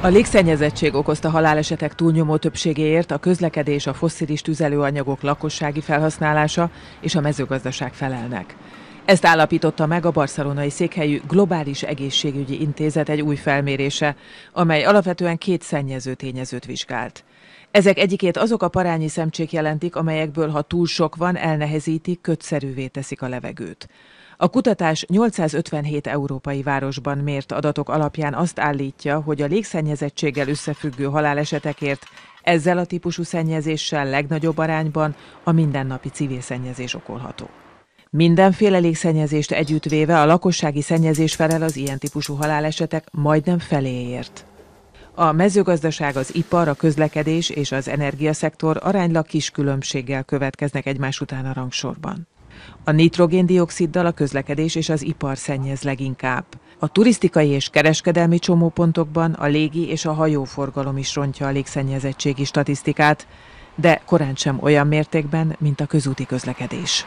A légszennyezettség okozta halálesetek túlnyomó többségéért a közlekedés, a fosszilis tüzelőanyagok lakossági felhasználása és a mezőgazdaság felelnek. Ezt állapította meg a barcelonai székhelyű Globális Egészségügyi Intézet egy új felmérése, amely alapvetően két szennyező tényezőt vizsgált. Ezek egyikét azok a parányi szemcsék jelentik, amelyekből, ha túl sok van, elnehezítik, kötszerűvé teszik a levegőt. A kutatás 857 európai városban mért adatok alapján azt állítja, hogy a légszennyezettséggel összefüggő halálesetekért ezzel a típusú szennyezéssel legnagyobb arányban a mindennapi civil szennyezés okolható. Mindenféle légszennyezést együttvéve a lakossági szennyezés felel az ilyen típusú halálesetek majdnem feléért. A mezőgazdaság, az ipar, a közlekedés és az energiaszektor aránylag kis különbséggel következnek egymás után a rangsorban. A nitrogéndioxiddal a közlekedés és az ipar szennyez leginkább. A turisztikai és kereskedelmi csomópontokban a légi és a hajóforgalom is rontja a légszennyezettségi statisztikát, de korán sem olyan mértékben, mint a közúti közlekedés.